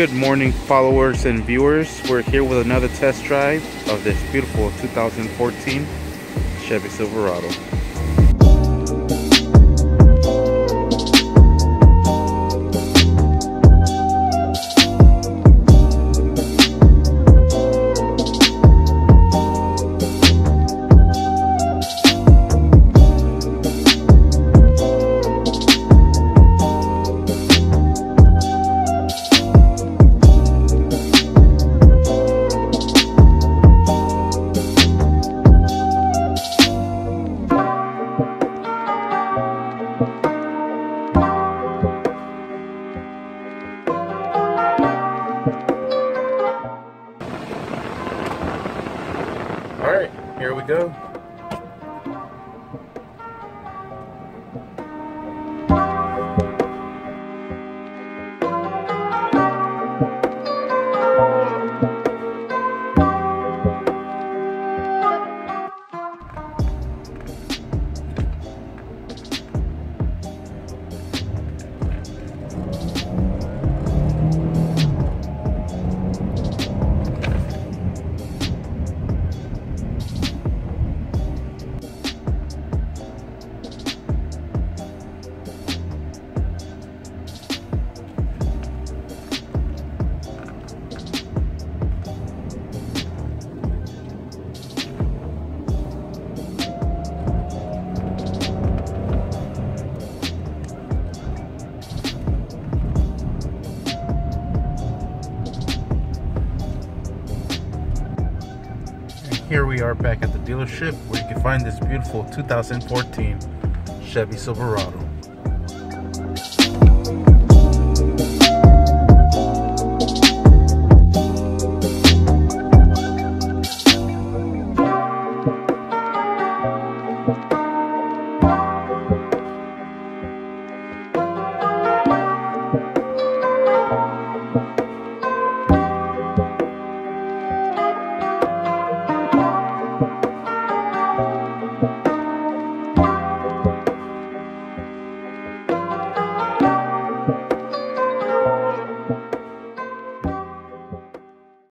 Good morning, followers and viewers. We're here with another test drive of this beautiful 2014 Chevy Silverado. Here we go. Here we are back at the dealership where you can find this beautiful 2014 Chevy Silverado.